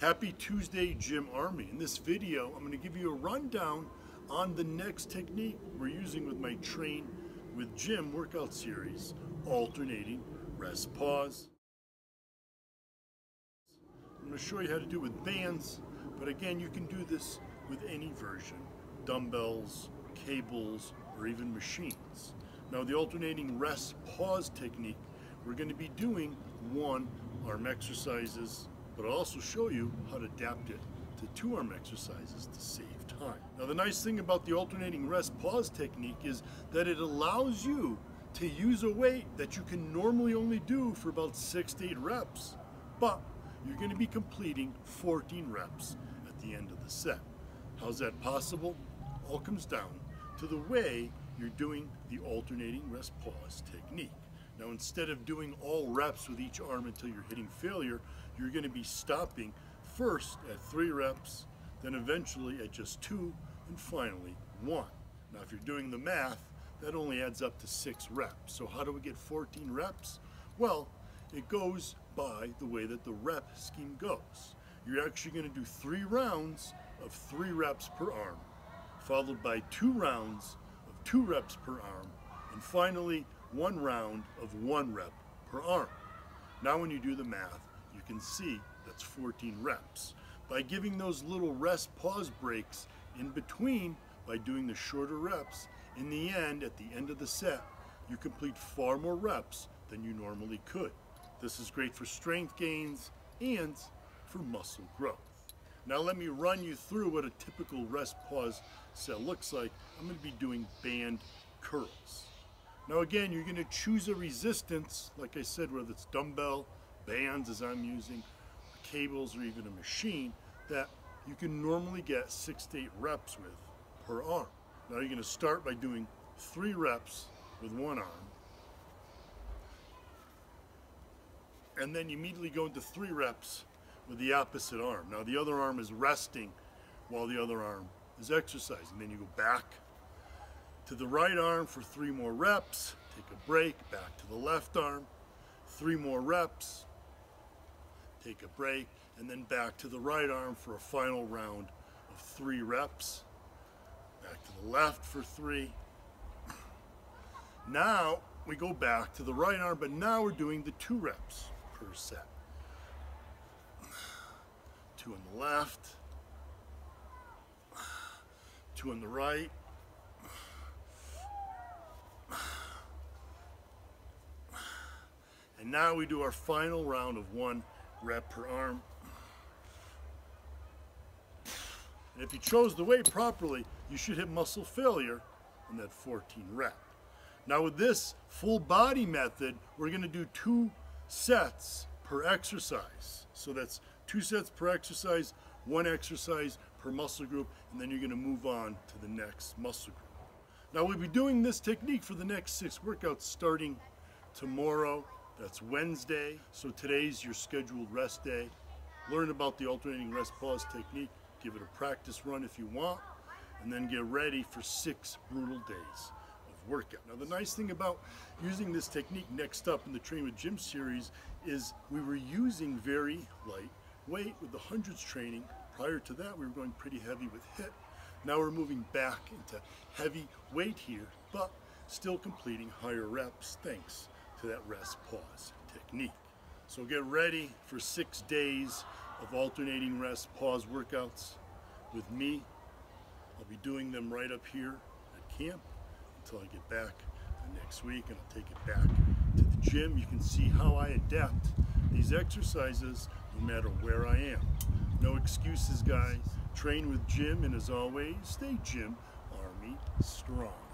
Happy Tuesday, JYM Army. In this video, I'm going to give you a rundown on the next technique we're using with my Train with Jim workout series, alternating rest pause. I'm going to show you how to do it with bands, but again, you can do this with any version, dumbbells, cables, or even machines. Now the alternating rest pause technique, we're going to be doing one arm exercises, but I'll also show you how to adapt it to two arm exercises to save time. Now the nice thing about the alternating rest pause technique is that it allows you to use a weight that you can normally only do for about six to eight reps, but you're going to be completing 14 reps at the end of the set. How's that possible? All comes down to the way you're doing the alternating rest pause technique. Now instead of doing all reps with each arm until you're hitting failure, you're going to be stopping first at three reps, then eventually at just two, and finally one. Now if you're doing the math, that only adds up to six reps. So how do we get 14 reps? Well, it goes by the way that the rep scheme goes. You're actually going to do three rounds of three reps per arm, followed by two rounds of two reps per arm, and finally one round of one rep per arm. Now when you do the math, you can see that's 14 reps. By giving those little rest pause breaks in between, by doing the shorter reps, in the end, at the end of the set, you complete far more reps than you normally could. This is great for strength gains and for muscle growth. Now let me run you through what a typical rest pause set looks like. I'm going to be doing band curls. Now again, you're gonna choose a resistance, like I said, whether it's dumbbell, bands as I'm using, cables, or even a machine, that you can normally get six to eight reps with per arm. Now you're gonna start by doing three reps with one arm, and then you immediately go into three reps with the opposite arm. Now the other arm is resting while the other arm is exercising. Then you go back to the right arm for three more reps, take a break, back to the left arm, three more reps, take a break, and then back to the right arm for a final round of three reps, back to the left for three. Now we go back to the right arm, but now we're doing the two reps per set. Two on the left, two on the right, And now we do our final round of one rep per arm. And if you chose the weight properly, you should hit muscle failure on that 14 rep. Now with this full body method, we're gonna do two sets per exercise. So that's two sets per exercise, one exercise per muscle group, and then you're gonna move on to the next muscle group. Now we'll be doing this technique for the next six workouts starting tomorrow that's Wednesday, so today's your scheduled rest day. Learn about the alternating rest pause technique, give it a practice run if you want, and then get ready for six brutal days of workout. Now the nice thing about using this technique next up in the Train with Jim series is we were using very light weight with the hundreds training. Prior to that we were going pretty heavy with HIIT. Now we're moving back into heavy weight here, but still completing higher reps thanks to that rest pause technique. So get ready for six days of alternating rest pause workouts with me. I'll be doing them right up here at camp until I get back next week and I'll take it back to the gym. You can see how I adapt these exercises no matter where I am. No excuses guys. Train with Jim and as always, stay JYM Army strong.